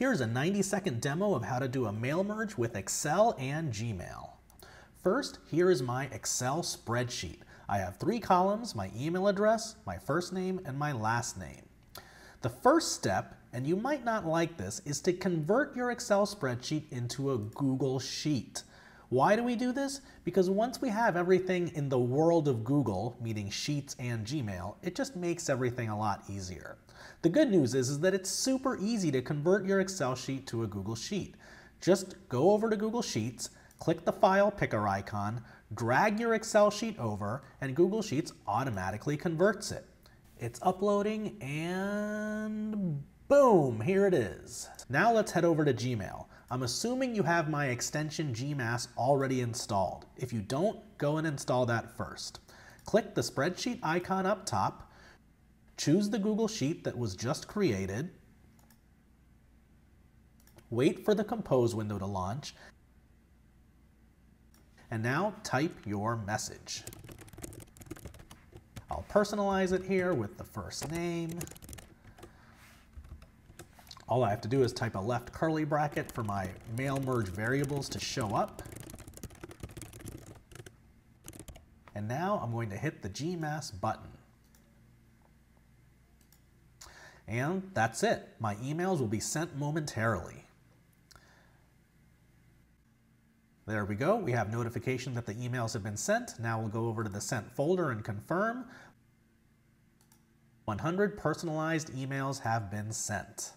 Here's a 90 second demo of how to do a mail merge with Excel and Gmail. First, here is my Excel spreadsheet. I have three columns, my email address, my first name, and my last name. The first step, and you might not like this, is to convert your Excel spreadsheet into a Google Sheet. Why do we do this? Because once we have everything in the world of Google, meaning Sheets and Gmail, it just makes everything a lot easier. The good news is, is that it's super easy to convert your Excel sheet to a Google Sheet. Just go over to Google Sheets, click the file picker icon, drag your Excel sheet over, and Google Sheets automatically converts it. It's uploading and boom, here it is. Now let's head over to Gmail. I'm assuming you have my extension GMass already installed. If you don't, go and install that first. Click the spreadsheet icon up top, choose the Google Sheet that was just created, wait for the Compose window to launch, and now type your message. I'll personalize it here with the first name, all I have to do is type a left curly bracket for my mail merge variables to show up. And now I'm going to hit the GMass button. And that's it. My emails will be sent momentarily. There we go. We have notification that the emails have been sent. Now we'll go over to the sent folder and confirm. 100 personalized emails have been sent.